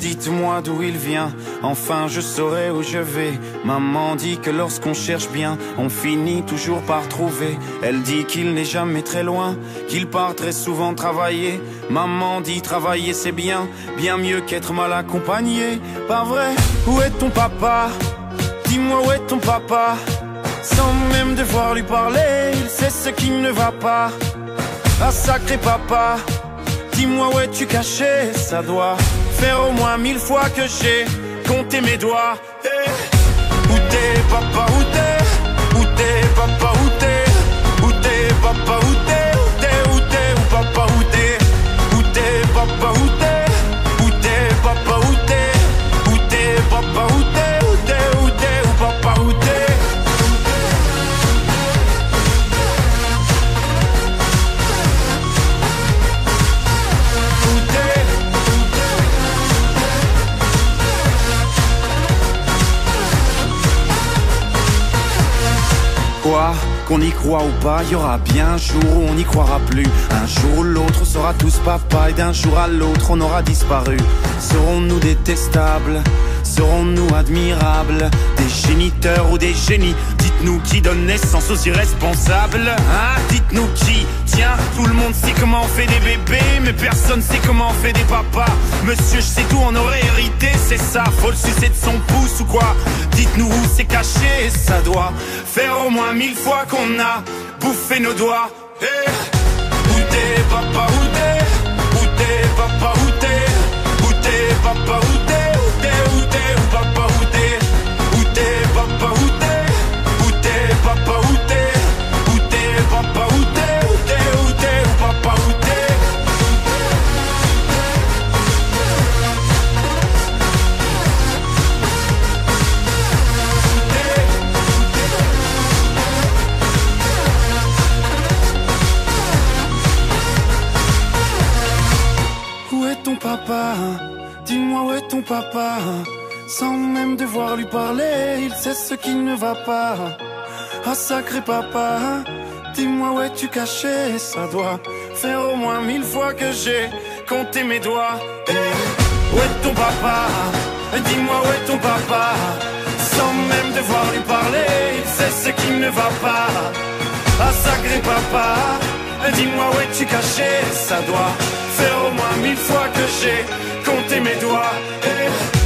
Dites-moi d'où il vient, enfin je saurai où je vais. Maman dit que lorsqu'on cherche bien, on finit toujours par trouver. Elle dit qu'il n'est jamais très loin, qu'il part très souvent travailler. Maman dit travailler c'est bien, bien mieux qu'être mal accompagné. Pas vrai? Où est ton papa? Dis-moi où est ton papa Sans même devoir lui parler, il sait ce qui ne va pas. Ah sacré papa, dis-moi où es-tu caché Ça doit faire au moins mille fois que j'ai compté mes doigts. Eh, Où t'es, papa, où t'es? Où t'es, papa, où t'es? Où t'es, papa, où t'es? Où t'es, où t'es, papa, où t'es? Où t'es, papa, où Qu'on y croit ou pas, y aura bien un jour où on n'y croira plus. Un jour ou l'autre, on sera tous papa et d'un jour à l'autre, on aura disparu. Serons-nous détestables? Serons-nous admirables? Des géniteurs ou des génies Dites-nous qui donne naissance aux irresponsables Hein? Dites-nous qui. Tiens, tout le monde sait comment on fait des bébés Mais personne sait comment on fait des papas. Monsieur, je sais tout, on aurait hérité, c'est ça. Faut le sucer de son pouce ou quoi? Dites-nous où c'est caché, ça doit Faire au moins mille fois qu'on a bouffé nos doigts. Eh, Où t'es, papa, papa Dis-moi où est ton papa Sans même devoir lui parler, il sait ce qui ne va pas. Ah sacré papa, dis-moi où es-tu caché? Ça doit faire au moins mille fois que j'ai compté mes doigts. Eh, où est ton papa Dis-moi où est ton papa Sans même devoir lui parler, il sait ce qui ne va pas. Ah sacré papa, dis-moi où es-tu caché? Ça doit au moins mille fois que j'ai compté mes doigts.